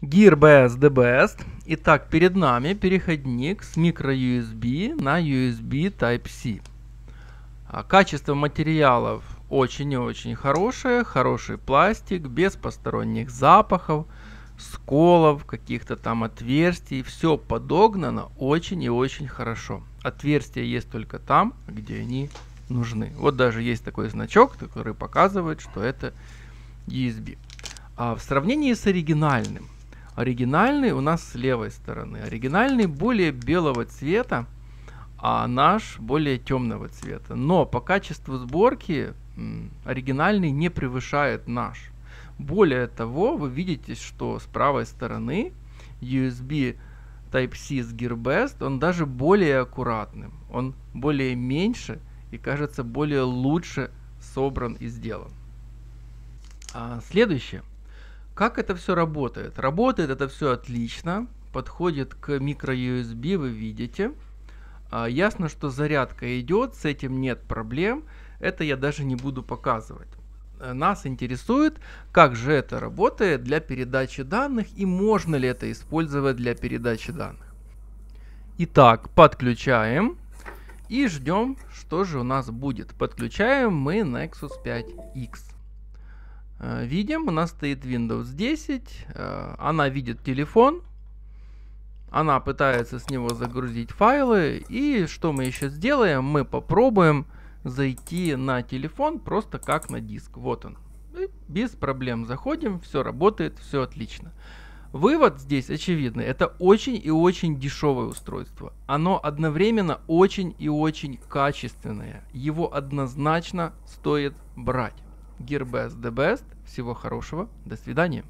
Gearbest the best. Итак, перед нами переходник с microUSB на USB Type-C. А, Качество материалов очень и очень хорошее, хороший пластик, без посторонних запахов, сколов, каких-то там отверстий. Все подогнано очень и очень хорошо. Отверстия есть только там, где они нужны. Вот даже есть такой значок, который показывает, что это USB. А в сравнении с оригинальным, оригинальный у нас с левой стороны. Оригинальный более белого цвета, а наш более темного цвета. Но по качеству сборки оригинальный не превышает наш. Более того, вы видите, что с правой стороны USB Type-C с Gearbest, он даже более аккуратным. Он более меньше и кажется более лучше собран и сделан. А, следующее. Как это все работает? Работает это все отлично, подходит к microUSB, вы видите. А, ясно, что зарядка идет, с этим нет проблем. Это я даже не буду показывать. Э, Нас интересует, как же это работает для передачи данных и можно ли это использовать для передачи данных. Итак, подключаем и ждем, что же у нас будет. Подключаем мы Nexus 5X. Э, Видим, у нас стоит Windows 10, э, она видит телефон, она пытается с него загрузить файлы, и что мы еще сделаем? Мы попробуем зайти на телефон просто как на диск. Вот он. И без проблем заходим, все работает, все отлично. Вывод здесь очевидный. Это очень и очень дешевое устройство. Оно одновременно очень и очень качественное. Его однозначно стоит брать. Gearbest the best. Всего хорошего. До свидания.